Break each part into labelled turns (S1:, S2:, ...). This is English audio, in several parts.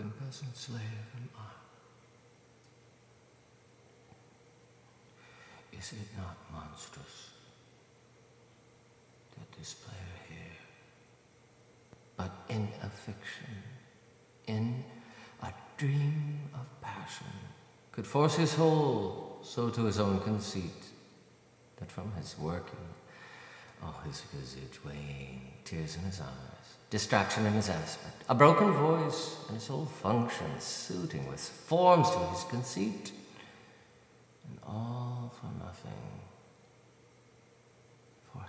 S1: broken peasant slave am I. Is it not monstrous that this player here, but in a fiction, in a dream of passion, could force his whole so to his own conceit, that from his working, all his visage wane, tears in his eyes, distraction in his aspect, a broken voice, and his whole function suiting with forms to his conceit, and all for nothing, for.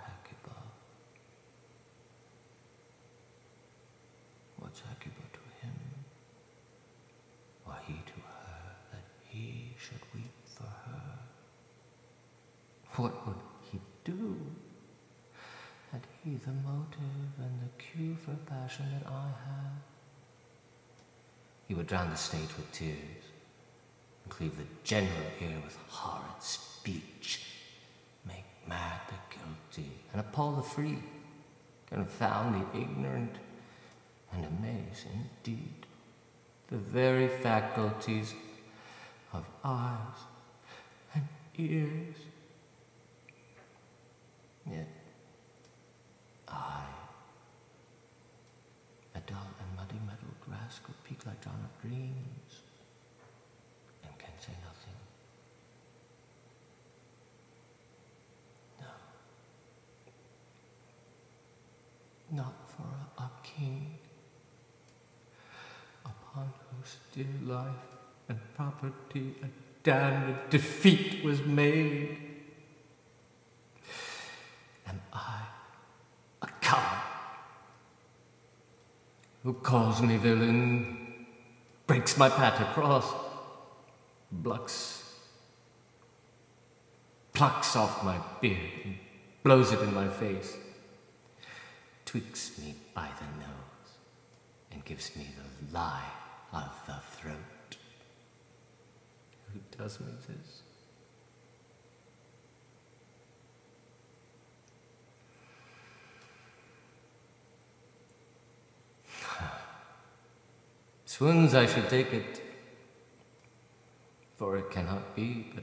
S1: What's to him? Or he to her, that he should weep for her? What? He the motive and the cue for passion that I have? He would drown the state with tears, and cleave the general ear with horrid speech, make mad the guilty, and appall the free, confound the ignorant, and amaze indeed the very faculties of eyes and ears. Dreams, and can say nothing. No. Not for a king, upon whose dear life and property a damned defeat was made. Am I a coward who calls me villain, breaks my pat patercross, plucks, plucks off my beard and blows it in my face, tweaks me by the nose, and gives me the lie of the throat? Who does me this? Swoons I should take it, for it cannot be, but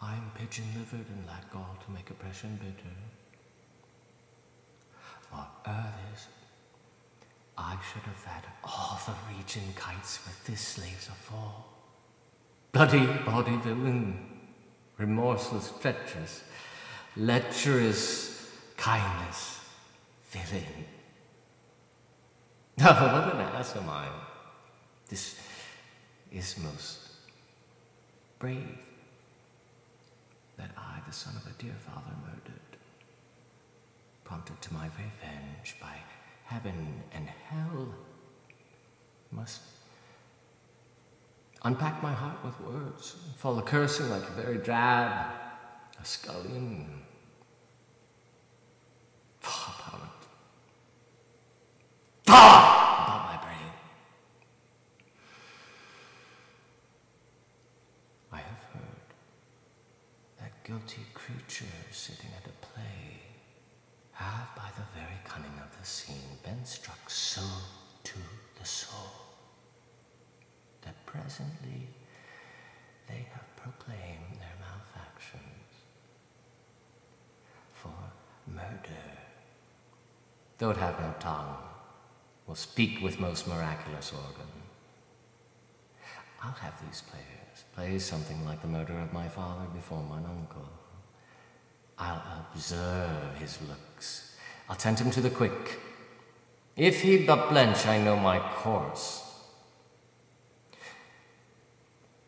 S1: I am pigeon livered and lack gall to make oppression bitter. Or others, I should have had all the region kites with this slaves a fall. Bloody body villain, remorseless, treacherous, lecherous, kindness, villain. Oh, what an ass am I. This is most brave that I, the son of a dear father, murdered, prompted to my revenge by heaven and hell, must unpack my heart with words, fall a cursing like a very drab, a scullion. Faugh upon it. Faugh about my brain. I have heard that guilty creatures sitting at a play have, by the very cunning of the scene, been struck so to the soul that presently they have proclaimed their malefactions for murder. Though it have no tongue, will speak with most miraculous organ. I'll have these players play something like the murder of my father before mine uncle. I'll observe his looks. I'll tend him to the quick. If he but blench, I know my course.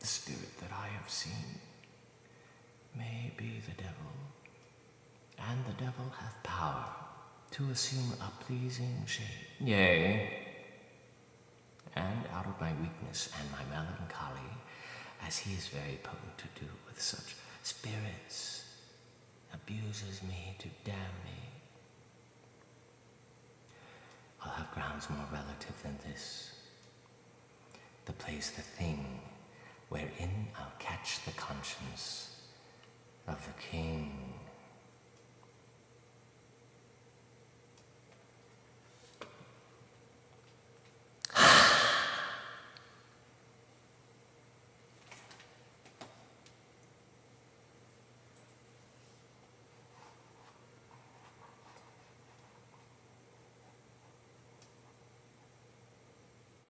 S1: The spirit that I have seen may be the devil, and the devil hath power to assume a pleasing shape. Yea, of my weakness and my melancholy, as he is very potent to do with such spirits, abuses me to damn me. I'll have grounds more relative than this. The place, the thing, wherein I'll catch the conscience of the king